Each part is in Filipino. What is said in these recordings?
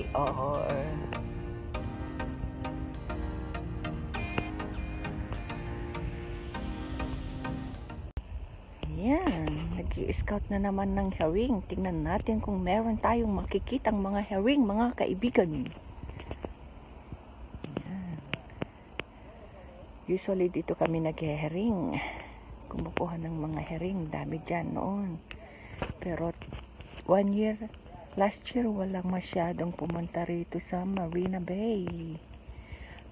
we are Yan, nag scout na naman ng herring. Tingnan natin kung meron tayong makikitang mga herring, mga kaibigan. Yan. Usually dito kami nag-herring. Kumukuha ng mga herring. Dami dyan noon. Pero one year, last year walang masyadong pumunta rito sa Marina Bay.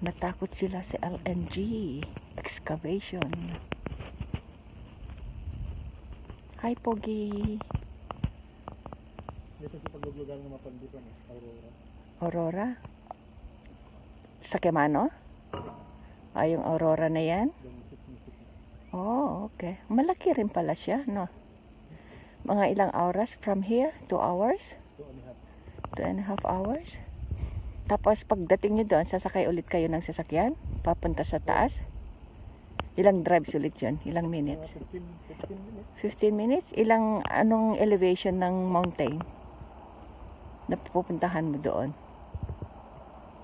Natakot sila sa LNG excavation. Hi, Pogi. Dito sa pagluglugan ng mapandipan Aurora. Aurora? Sa Kemano? Ah, yung Aurora na yan? Oh, okay. Malaki rin pala siya, no? Mga ilang oras from here? Two hours? Two and a half hours? Tapos pagdating nyo doon, sasakay ulit kayo ng sasakyan? Papunta sa taas? Ilang drives ulit yun? Ilang minutes? 15, 15 minutes. 15 minutes? Ilang, anong elevation ng mountain? Na pupuntahan mo doon?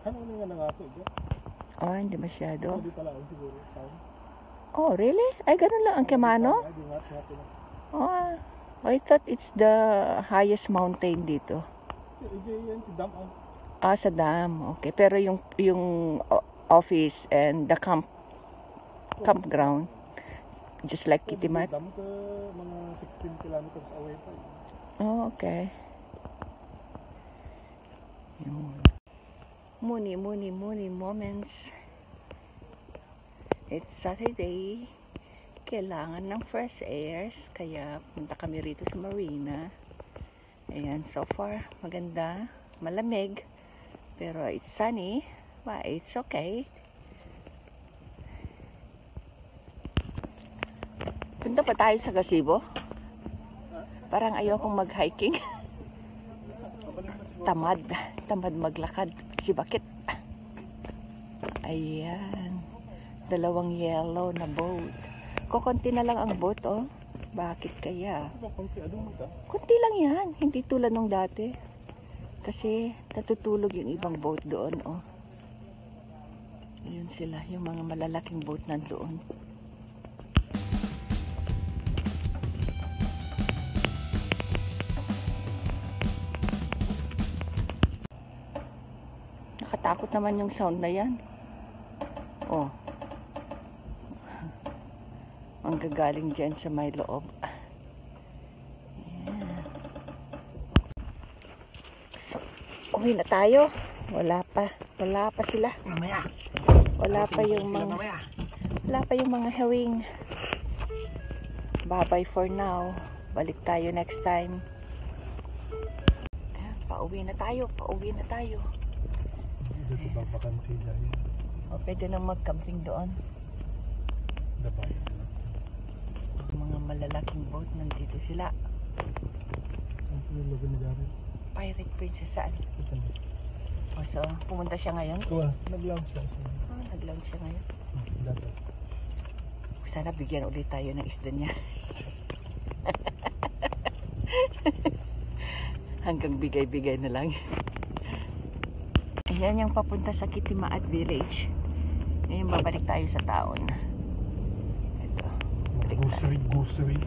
Ano nga nangato dyan? Oh, hindi masyado. Hindi pala ang siguro. Oh, really? Ay, ganun lang ang Kemano? Oh, I thought it's the highest mountain dito. Ah, sa dam. Okay. Pero yung yung office and the camp campground just like Kitimat. Dam ka mga 16 kilometers away pa. Oh, okay. Yun. Muni, muni, muni moments. It's Saturday. Kailangan ng fresh airs. Kaya punta kami rito sa marina. Ayan, so far, maganda. Malamig. Pero it's sunny. But it's okay. Punta pa tayo sa gazebo. Parang ayokong mag-hiking. Tamad. Tamad maglakad. Si Bakit. Ayan. Dalawang yellow na boat. Kukunti na lang ang boat, oh. Bakit kaya? Ano ba, konti adong ka? Kunti lang yan. Hindi tulad nung dati. Kasi natutulog yung ibang boat doon, oh. Ayun sila, yung mga malalaking boat nandoon. Nakatakot naman yung sound na yan. Oh. Ang gagaling dyan sa may loob. Uwi na tayo. Wala pa. Wala pa sila. Mamaya. Wala pa yung mga wala pa yung mga herring. Bye-bye for now. Balik tayo next time. Pauwi na tayo. Pauwi na tayo. Dito ba bakanti dyan? O, pwede nang mag-camping doon. Dabay. Mga malalaking boat nandito sila. Pirate Princess saan? Ito na. O, so, pumunta siya ngayon? Kuha, nag-lounge siya. Ah, nag-launch siya ngayon. Dati. Sana bigyan ulit tayo ng isda niya. Hanggang bigay-bigay na lang. Ayan yung papunta sa Kitimaat Village. Ngayon babalik tayo sa taon. Tayo. Grocery, grocery.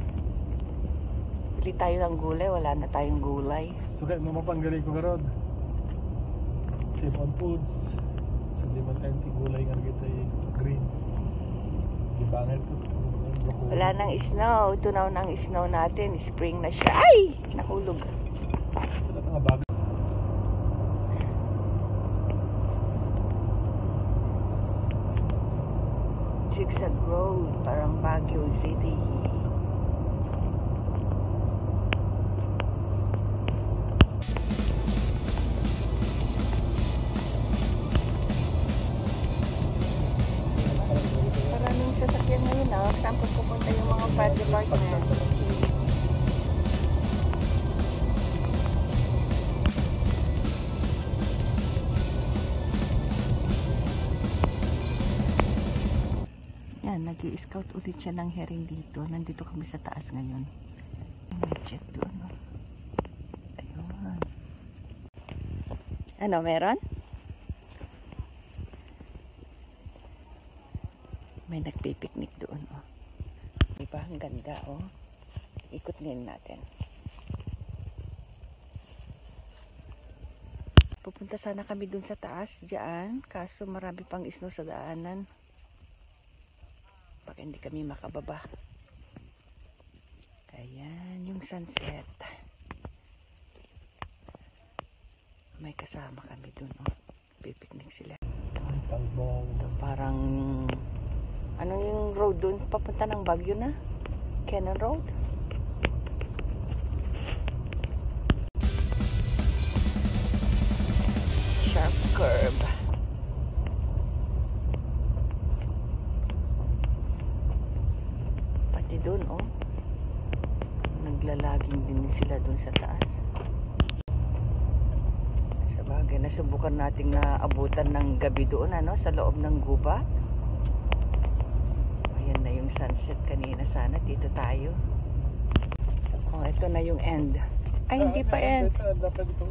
Bili tayo ng gulay. Wala na tayong gulay. So kaya mamapanggali ko karod. Save on foods. So di man kayo tigulay nga kita yung green. Di bangit ko. Wala nang snow. Tunaw ng snow natin. Spring na siya. Ay! Nahulog. Ito nga bago. Zigzag Road. Parang Baguio City. Maraming sasakyan ngayon ah. Saan po pupunta yung mga fire department? Nag scout ulit siya ng herring dito. Nandito kami sa taas ngayon. May jet doon. oh. Ayun. Ano, meron? May nagpipiknik doon, oh. Diba? Ang ganda, oh. Ikot din natin. Pupunta sana kami dun sa taas, diyan. Kaso marami pang isno sa daanan. Baka hindi kami makababa. Ayan, yung sunset. May kasama kami dun, oh. Pipiknik sila. Ito parang ano yung road doon papunta ng Baguio na? Cannon Road? Sharp curve. Doon oh. Naglalaging din sila doon sa taas. Sa bagay, nasubukan nating naabutan ng gabi doon ano, sa loob ng guba. Ayan na yung sunset kanina sana. Dito tayo. Oh, ito na yung end. Ay, hindi pa end. Ito, dapat ito.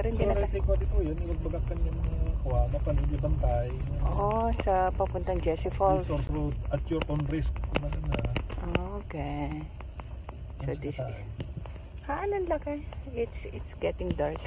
Ah, mayroon pa. Pero So, ko dito yun, iwagbagakan yung uh, kuha, mapanig yung bantay. Oh, sa papuntang Jessie Falls. Resort road at your own risk. Na, Okay. So this na tayo. Ha, anong laki? It's it's getting dark.